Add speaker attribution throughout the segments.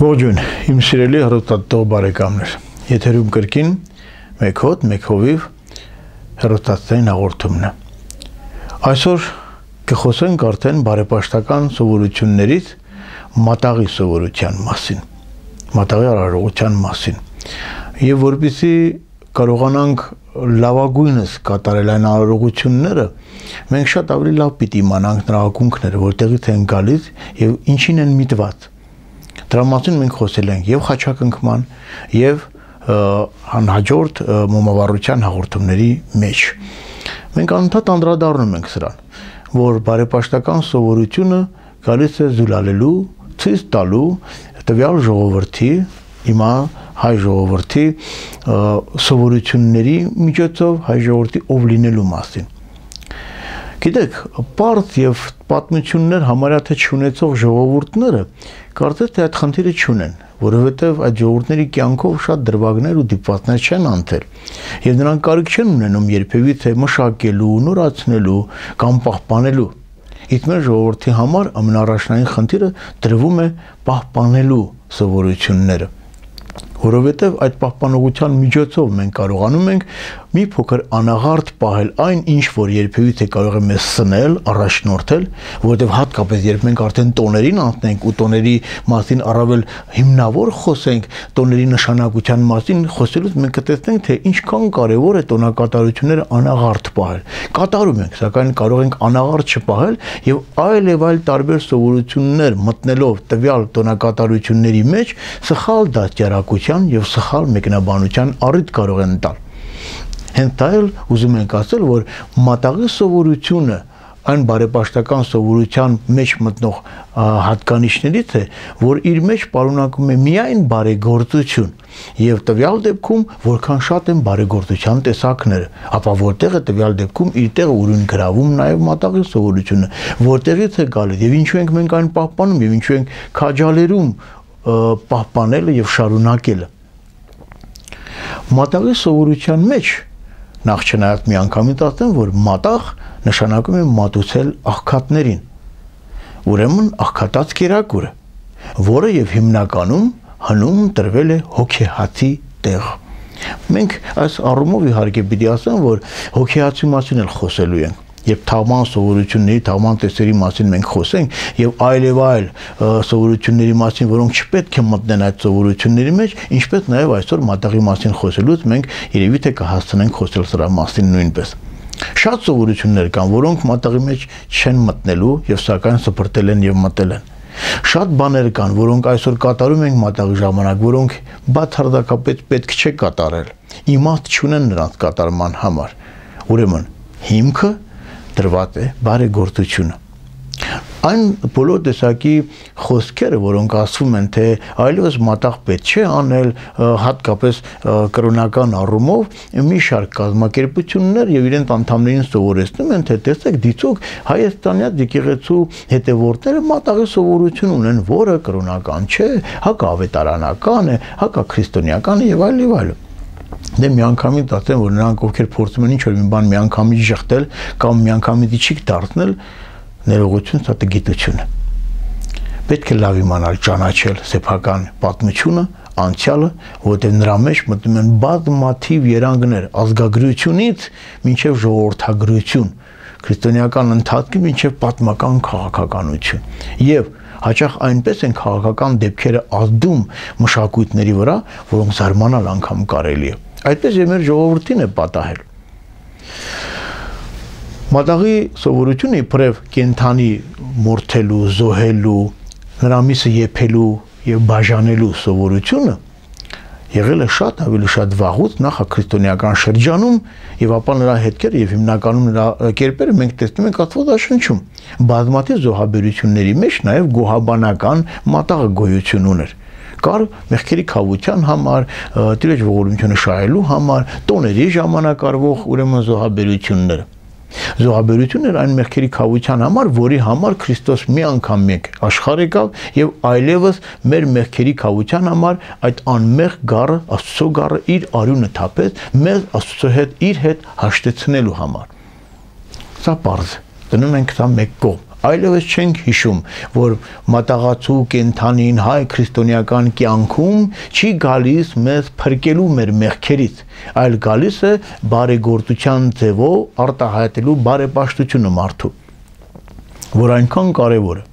Speaker 1: Ողջույն, իմ սիրելի հրոստատող բարեկամներ։ Եթերում կրկին մեկ հոտ, մեկ հովիվ հրոստատային հաղորդումն է։ Այսօր կխոսենք արդեն բարեպաշտական սովորություններից մատաղի սովորության մասին, մատաղի արարողության մասին։ Եվ որպեսզի կարողանանք լավագույնս կատարել այն արարողությունները, մենք շատ ավելի լավ պիտի իմանանք նրա ակունքները, որտեղից են գալիս եւ ինչին են միտված Դրա մասին մենք խոսել ենք եւ խաչակնքման եւ անհաջորդ մոմավառության հաղորդումների մեջ։ Մենք անընդհատ անդրադառնում ենք սրան, որ բարեպաշտական սովորությունը գալիս է զուլալելու, ցույց տալու տվյալ ժողովրդի հիմա հայ ժողովրդի սովորությունների միջոցով հայ ժողովրդի ով լինելու մասին Գիտեք, པարտ եւ պատմություններ համարյա թե չունեցող ժողովուրդները կարծես թե այդ խնդիրը չունեն, որովհետեւ այդ ժողովուրդների կյանքով շատ դրվագներ ու դիպվածներ չեն անցել։ Եվ նրանք կարիք չեն ունենում երբևէ թե մշակելու, նորացնելու կամ պահպանելու։ Իսկ մեր ժողովրդի համար ամենառաջնային խնդիրը դրվում է պահպանելու սովորությունները որովհետև այդ պահպանողության միջոցով մենք կարողանում ենք մի փոքր անաղարտ պահել այն ինչ որ երբևէ թե կարող է մեզ սնել, առաջնորդել, որովհետև հատկապես երբ մենք արդեն տոներին անցնենք ու տոների մասին առավել հիմնավոր խոսենք, տոների նշանակության մասին խոսելուց մենք կտեսնենք թե ինչքան կարևոր է տոնակատարությունները անաղարտ պահել։ Կատարում ենք, սակայն կարող ենք անաղարտ չպահել եւ այլ եւ այլ տարբեր սովորություններ մտնելով տվյալ տոնակատարությունների մեջ սխալ դաստիարակություն գիտության եւ սխալ մեկնաբանության առիթ կարող են տալ։ Հենց դա էլ ուզում ենք ասել, որ մատաղի սովորությունը այն բարեպաշտական սովորության մեջ մտնող հատկանիշներից է, որ իր մեջ պարունակում է միայն բարեգործություն եւ տվյալ դեպքում որքան շատ են բարեգործության տեսակները, ապա որտեղ է տվյալ դեպքում իր տեղը ուրույն գրավում նաեւ մատաղի սովորությունը, որտեղից է գալիս եւ ինչու ենք մենք այն պահպանում եւ ինչու ենք քաջալերում պահպանելը եւ շարունակելը։ Մատաղի սովորության մեջ նախ չնայած մի անգամից ասեմ, որ մատաղ նշանակում է մատուցել աղքատներին։ Ուրեմն աղքատած կերակուրը, որը եւ հիմնականում հնում տրվել է հոգեհացի տեղ։ Մենք այս առումով իհարկե պիտի ասեմ, որ հոգեհացի մասին էլ խոսելու ենք Երբ թաղման սովորությունների, թաղման տեսերի մասին մենք խոսենք եւ այլ եւ այլ սովորությունների մասին, որոնք չպետք է մտնեն այդ սովորությունների մեջ, ինչպես նաեւ այսօր մատաղի մասին խոսելուց մենք երևի թե կհասցնենք խոսել սրա մասին նույնպես։ Շատ սովորություններ կան, որոնք մատաղի մեջ չեն մտնելու եւ սակայն սփռտել են եւ մտել են։ Շատ բաներ կան, որոնք այսօր կատարում ենք մատաղի ժամանակ, որոնք բացարձակապես պետք չէ կատարել։ Իմաստ չունեն նրանց կատարման համար։ Ուրեմն հիմքը դրված է բարեգործությունը այն բոլոր տեսակի խոսքերը, որոնք ասվում են, թե այլևս մատաղ պետք չէ անել հատկապես կրոնական առումով, մի շարք կազմակերպություններ եւ իրենց անդամներին սովորեցնում են, թե տեսեք, դիցոք հայաստանյաց եկեղեցու հետևորդները մատաղի սովորություն ունեն, որը կրոնական չէ, հակա ավետարանական է, հակա քրիստոնեական է եւ այլ եւ այլն դե միանգամից ասեմ որ նրանք ովքեր փորձում են ինչ որ մի բան միանգամից շղթել կամ միանգամից իջիկ դարձնել ներողություն սա գիտություն է պետք է լավ իմանալ ճանաչել սեփական պատմությունը անցյալը, որտեղ նրա մեջ մտնում են բազմաթիվ երանգներ ազգագրությունից մինչև ժողովրդագրություն, քրիստոնեական ընթացքի մինչև պատմական քաղաքականություն։ Եվ հաճախ այնպես են քաղաքական դեպքերը ազդում մշակույթների վրա, որոնք զարմանալ անգամ կարելի է։ Այդպես եւ մեր ժողովրդին է պատահել։ Մատաղի սովորությունը իբրև կենթանի մորթելու, զոհելու, նրա միսը եփելու եւ բաժանելու սովորությունը եղել է շատ ավելի շատ վաղուց նախ քրիստոնեական շրջանում եւ ապա նրա հետքերը եւ հիմնականում նրա կերպերը մենք տեսնում ենք Աստվածաշնչում բազմաթիվ զոհաբերությունների մեջ նաեւ գոհաբանական մատաղը գոյություն ուներ կար մեղքերի խավության համար, տիրոջ ողորմությունը շահելու համար, տոների ժամանակ արվող ուրեմն զոհաբերությունները Զոհաբերությունն էր այն մեղքերի խավության համար, որի համար Քրիստոս մի անգամ մեկ աշխարհ եկավ եւ այլևս մեր մեղքերի խավության համար այդ անմեղ գառը, Աստծո գառը իր արյունը թափեց մեզ Աստծո հետ իր հետ հաշտեցնելու համար։ Սա բարձ դնում ենք դա մեկ կողմ այլևս չենք հիշում, որ մատաղացու կենթանին հայ քրիստոնեական կյանքում չի գալիս մեզ փրկելու մեր մեղքերից, այլ գալիս է բարեգործության ձևով արտահայտելու բարեպաշտությունը մարդու, որ այնքան կարևոր է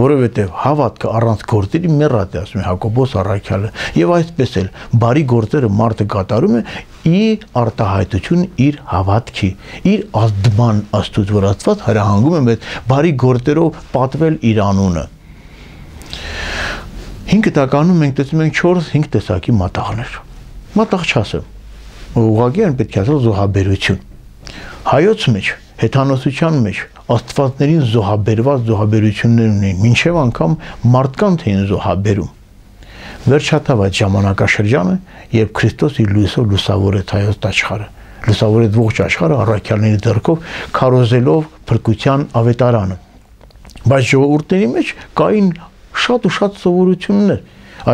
Speaker 1: որովհետև հավատքը առանց գործերի մեռած է ասում Հակոբոս Առաքյալը եւ այսպես էլ բարի գործերը մարդը կատարում է իր արտահայտություն իր հավատքի իր ազդման աստուծո որ Աստված հրահանգում է մեզ բարի գործերով պատվել իր անունը 5 տականում մենք տեսնում ենք 4-5 տեսակի մատաղներ մատաղ չասեմ ուղղակի են պետք է ասել զոհաբերություն հայոց մեջ հեթանոսության մեջ աստվածներին զոհաբերված զոհաբերություններ ունեն, ինչև անգամ մարդկանց էին զոհաբերում։ Վերջատավ այդ ժամանակաշրջանը, երբ Քրիստոս իր լույսով լուսավորեց հայոց աշխարհը լուսավորեց ողջ աշխարհը առաքյալների ձեռքով քարոզելով փրկության ավետարանը բայց ժողովուրդների մեջ կային շատ ու շատ սովորություններ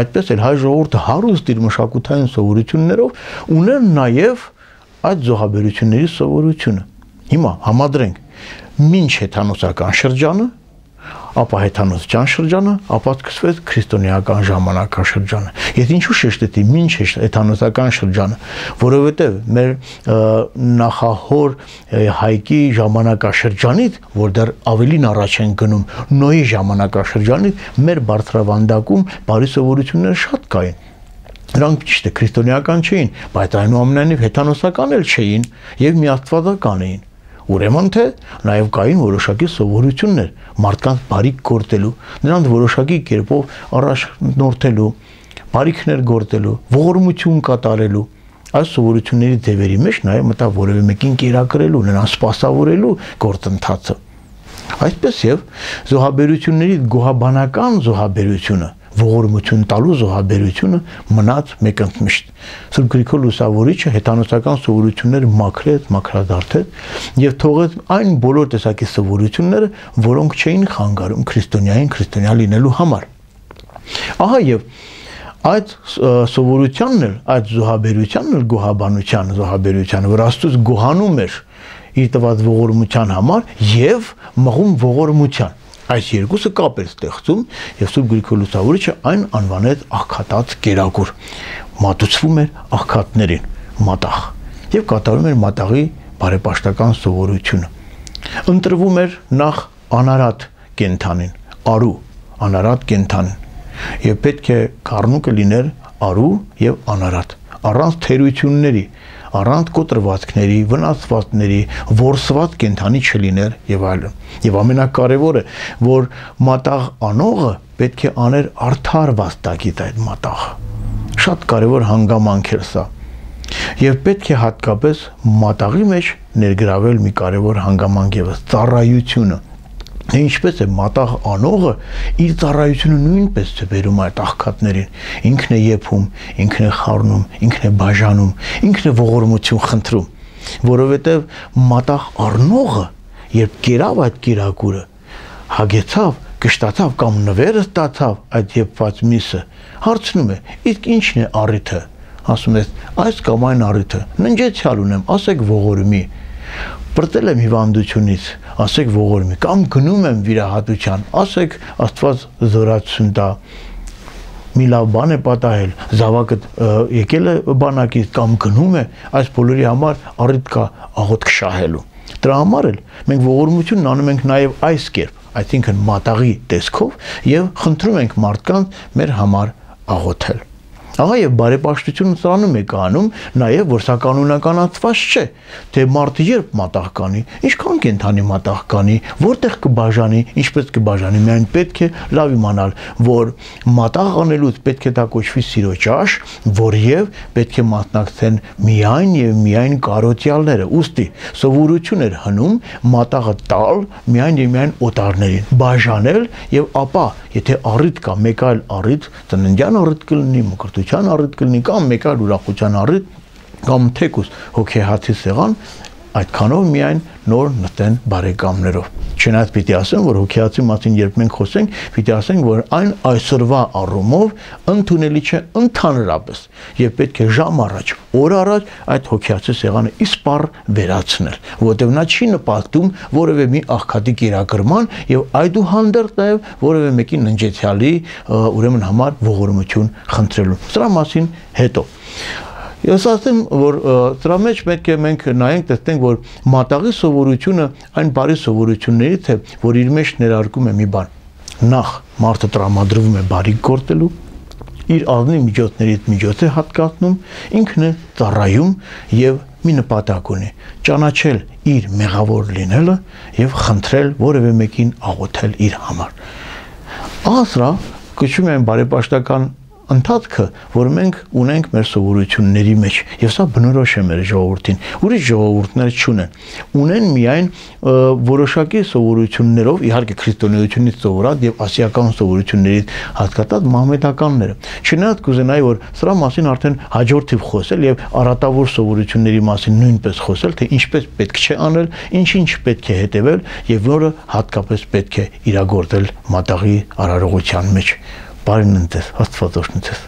Speaker 1: այդպես էլ հայ ժողովուրդը հարուստ իր մշակութային սովորություններով ուներ նաև այդ զոհաբերությունների սովորությունը հիմա համադրենք մինչ հեթանոսական շրջանը, ապա հեթանոսական շրջանը, ապա սկսվեց քրիստոնեական ժամանակաշրջանը։ Եթե ինչու շեշտեցի մինչ հեթանոսական շրջանը, որովհետև մեր նախահոր հայկի ժամանակաշրջանից, որ դեռ ավելին առաջ են գնում Նոյի ժամանակաշրջանից, մեր բարձրավանդակում բարի սովորությունները շատ կային Նրանք ճիշտ է քրիստոնեական չէին, բայց այնուամենայնիվ հեթանոսական էլ չէին եւ միաստվածական էին։ Ուրեմն թե նաև կային որոշակի սովորություններ մարդկանց բարիք գործելու, նրանց որոշակի կերպով առաջնորդելու, բարիքներ գործելու, ողորմություն կատարելու այս սովորությունների ձևերի մեջ նաև մտա որևէ մեկին կերակրելու, նրան սпасավորելու գործընթացը։ Այսպես եւ զոհաբերությունների գոհաբանական զոհաբերությունը ողորմություն տալու զոհաբերությունը մնաց մեկընդմիշտ։ Սուրբ Գրիգոր Լուսավորիչը հետանոցական սովորություններ մաքրեց, մաքրադարձեց եւ թողեց այն բոլոր տեսակի սովորությունները, որոնք չէին խանգարում քրիստոնյային քրիստոնյա լինելու համար։ Ահա եւ այդ սովորությանն էլ, այդ զոհաբերությանն էլ գոհաբանության, զոհաբերությանը, որ Աստծո գոհանում էր իր տված ողորմության համար եւ մղում ողորմության Այս երկուսը կապ էր ստեղծում եւ Սուրբ Գրիգոր Լուսավորիչը այն անվանեց աղքատած կերակուր։ Մատուցվում էր աղքատներին, մատաղ եւ կատարում էր մատաղի բարեպաշտական սովորությունը։ Ընտրվում էր նախ անարատ կենթանին, արու, անարատ կենթանին եւ պետք է կառնուկը լիներ արու եւ անարատ առանց թերությունների առանց կոտրվածքների, վնասվածքների, ворսված կենթանի չլիներ եւ այլն։ Եվ ամենակարևորը, որ մատաղ անողը պետք է աներ արդար վաստակից այդ մատաղը։ Շատ կարևոր հանգամանք էր սա։ Եվ պետք է հատկապես մատաղի մեջ ներգրավել մի կարևոր հանգամանք եւս ծառայությունը ինչպես է մատաղ անողը իր ծառայությունը նույնպես ծբերում այդ աղքատներին։ Ինքն է եփում, ինքն է խառնում, ինքն է բաժանում, ինքն է ողորմություն խնդրում, որովհետև մատաղ առնողը, երբ կերավ այդ կերակուրը, հագեցավ, կշտացավ կամ նվերը ստացավ այդ եփված միսը, հարցնում է. իսկ ի՞նչն է առիթը։ Ասում է, այս կամ այն առիթը։ Ննջեցյալ ունեմ, ասեք ողորմի բրտել եմ հիվանդությունից, ասեք ողորմի, կամ գնում եմ վիրահատության, ասեք Աստված զորացություն տա, մի լավ բան է պատահել, զավակը եկել է բանակից կամ գնում է, այս բոլորի համար առիթ կա աղոթք շահելու։ Դրա համար էլ մենք ողորմությունն անում ենք նաև այս կերպ, այսինքն մատաղի տեսքով եւ խնդրում ենք մարդկանց մեր համար աղոթել։ Ահա եւ բարեպաշտությունը սրանում է կանում, նաեւ որ սա կանոնականացված չէ, թե մարդը երբ մատաղ կանի, ինչքան կենթանի մատաղ կանի, որտեղ կբաժանի, ինչպես կբաժանի, միայն պետք է լավ իմանալ, որ մատաղ անելուց պետք է դա կոչվի սիրո ճաշ, որ եւ պետք է մասնակցեն միայն եւ միայն կարոտյալները։ Ոստի սովորություն էր հնում մատաղը տալ միայն եւ միայն օտարներին, բաժանել եւ ապա եթե առիթ կա, մեկ այլ առիթ, ծննդյան առիթ կլինի, մկրտության առիթ կլինի կամ մեկ այլ ուրախության առիթ կամ թեկուս հոգեհացի սեղան, այդքանով միայն նոր նտեն բարեկամներով։ Չնայած պիտի ասեմ, որ հոգեացի մասին երբ մենք խոսենք, պիտի ասենք, որ այն այսօրվա առումով ընդունելի չէ ընդհանրապես եւ պետք է ժամ առաջ, օր առաջ այդ հոգեացի սեղանը իսպար վերացնել, որովհետեւ նա չի նպատում որևէ մի աղքատի կիրակրման եւ այդուհանդերձ նաեւ որևէ մեկի ննջեցյալի ուրեմն համար ողորմություն խնդրելու։ Սրա մասին հետո Ես ասեմ, որ դրա մեջ պետք է մենք նայենք, տեսնենք, որ մատաղի սովորությունը այն բարի սովորություններից է, որ իր մեջ ներարկում է մի բան։ Նախ մարդը տրամադրվում է բարի գործելու, իր ազնի միջոցներից միջոց է հատկացնում, ինքն է ծառայում եւ մի նպատակ ունի՝ ճանաչել իր մեղավոր լինելը եւ խնդրել որևէ մեկին աղոթել իր համար։ Ասրա կոչվում են բարեպաշտական ընթացքը, որ մենք ունենք մեր սովորությունների մեջ, եւ սա բնորոշ է մեր ժողովրդին։ Ուրիշ ժողովուրդներ չունեն։ Ունեն միայն որոշակի սովորություններով, իհարկե քրիստոնեությունից սովորած եւ ասիական սովորություններից հատկացած մահմեդականները։ Չնայած կուզենայի, որ սրա մասին արդեն հաջորդիվ խոսել եւ արատավոր սովորությունների մասին նույնպես խոսել, թե ինչպես պետք չէ անել, ինչ-ինչ պետք է հետևել եւ որը հատկապես պետք է իրագործել մատաղի արարողության մեջ բարին ընտես, աստված օրհնի ձեզ։